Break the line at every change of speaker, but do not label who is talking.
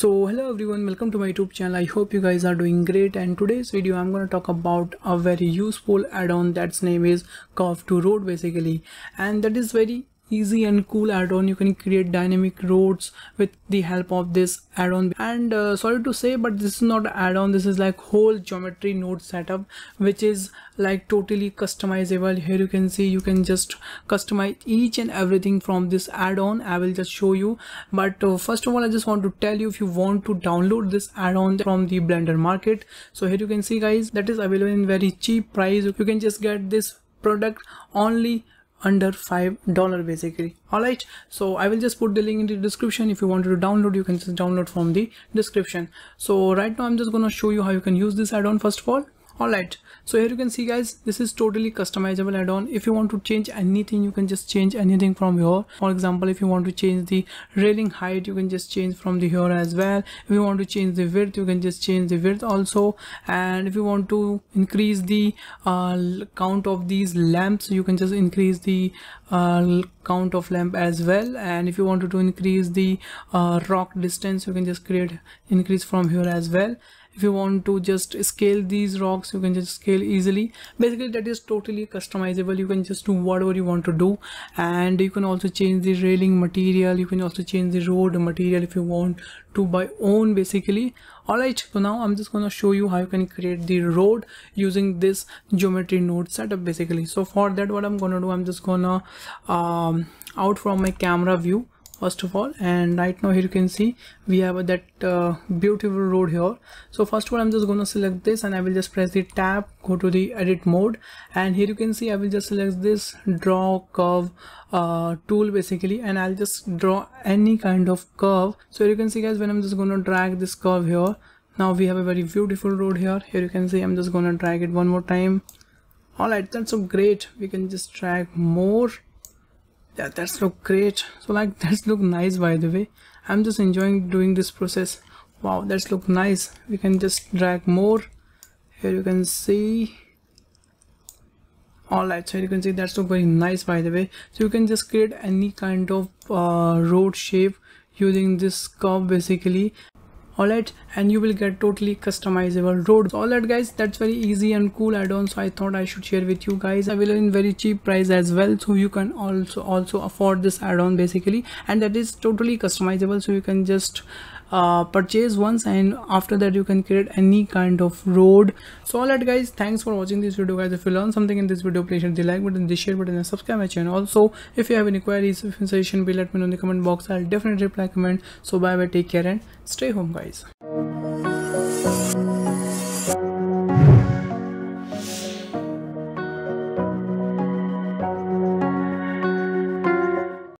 so hello everyone welcome to my youtube channel. I hope you guys are doing great. And today's video i'm going to talk about a very useful add-on that's name is curve to road basically. And that is very easy and cool add-on. You can create dynamic roads with the help of this add-on. And uh, sorry to say but this is not add-on. This is like whole geometry node setup which is like totally customizable. Here you can see you can just customize each and everything from this add-on. I will just show you. But uh, first of all i just want to tell you if you want to download this add-on from the blender market. So here you can see guys that is available in very cheap price. You can just get this product only under five dollar basically. All right so i will just put the link in the description. If you wanted to download you can just download from the description. So right now i'm just going to show you how you can use this add-on first of all alright so here you can see guys this is totally customizable add-on. If you want to change anything you can just change anything from here. For example if you want to change the railing height you can just change from the here as well. If you want to change the width you can just change the width also. And if you want to increase the uh, count of these lamps you can just increase the uh, count of lamp as well. And if you wanted to increase the uh, rock distance you can just create increase from here as well if you want to just scale these rocks you can just scale easily. Basically that is totally customizable. You can just do whatever you want to do. And you can also change the railing material. You can also change the road material if you want to by own basically. Alright so now i'm just to show you how you can create the road using this geometry node setup basically. So for that what i'm gonna do i'm just gonna um, out from my camera view first of all. And right now here you can see we have that uh, beautiful road here. So first of all i'm just to select this and i will just press the tab go to the edit mode. And here you can see i will just select this draw curve uh, tool basically. And i'll just draw any kind of curve. So you can see guys when i'm just to drag this curve here now we have a very beautiful road here. Here you can see i'm just to drag it one more time. All right that's so great. We can just drag more yeah that's look great. So like that's look nice by the way. I'm just enjoying doing this process. Wow that's look nice. We can just drag more. Here you can see. All right so you can see that's look very nice by the way. So you can just create any kind of uh, road shape using this curve basically alright and you will get totally customizable roads. Alright guys that's very easy and cool add-on so I thought I should share with you guys. Available in very cheap price as well so you can also also afford this add-on basically. And that is totally customizable so you can just uh, purchase once and after that you can create any kind of road. So all right guys thanks for watching this video guys. If you learned something in this video please hit the like button the share button and subscribe my channel. Also if you have any queries if suggestion be let me know in the comment box. I'll definitely reply comment. So bye bye take care and stay home guys